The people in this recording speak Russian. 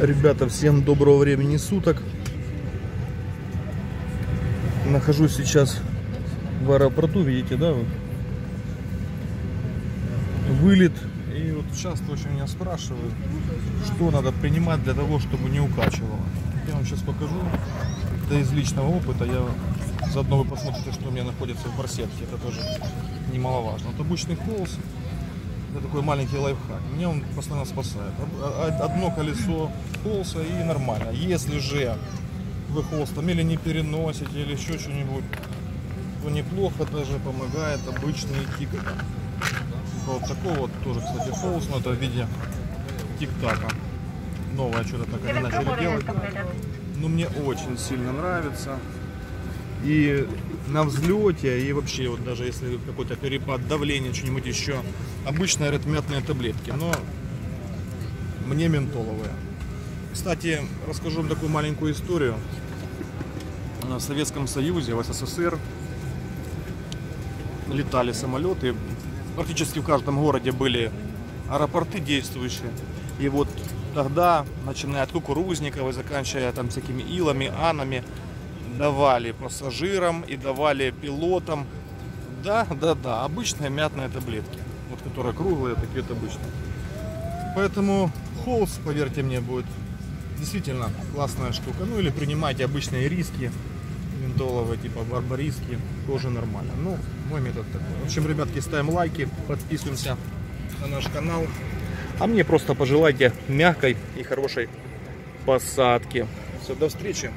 Ребята, всем доброго времени суток. Нахожусь сейчас в аэропорту, видите, да? вот? Вылет. И вот часто очень меня спрашивают, что надо принимать для того, чтобы не укачивало. Я вам сейчас покажу. Это из личного опыта. Я заодно вы посмотрите, что у меня находится в барсетке. Это тоже немаловажно. Вот обычный холст. Это такой маленький лайфхак. Меня он постоянно спасает. Од- од- Одно колесо холса и нормально. Если же вы холстом или не переносите, или еще что-нибудь, то неплохо даже помогает обычный тик. Вот такой вот тоже, кстати, холст, но это в виде тик-така. Новое что-то так они начали делать. Ну, мне очень сильно нравится. И на взлете, и вообще, вот даже если какой-то перепад давления, что-нибудь еще, обычные аритмятные таблетки, но мне ментоловые. Кстати, расскажу вам такую маленькую историю. В Советском Союзе, в СССР летали самолеты. Практически в каждом городе были аэропорты действующие. И вот тогда, начиная от кукурузников и заканчивая там всякими илами, анами, давали пассажирам и давали пилотам. Да, да, да, обычные мятные таблетки. Вот которые круглые, такие вот обычные. Поэтому холст, поверьте мне, будет действительно классная штука. Ну или принимайте обычные риски ментоловые, типа барбариски, тоже нормально. Ну, мой метод такой. В общем, ребятки, ставим лайки, подписываемся на наш канал. А мне просто пожелайте мягкой и хорошей посадки. Все, до встречи.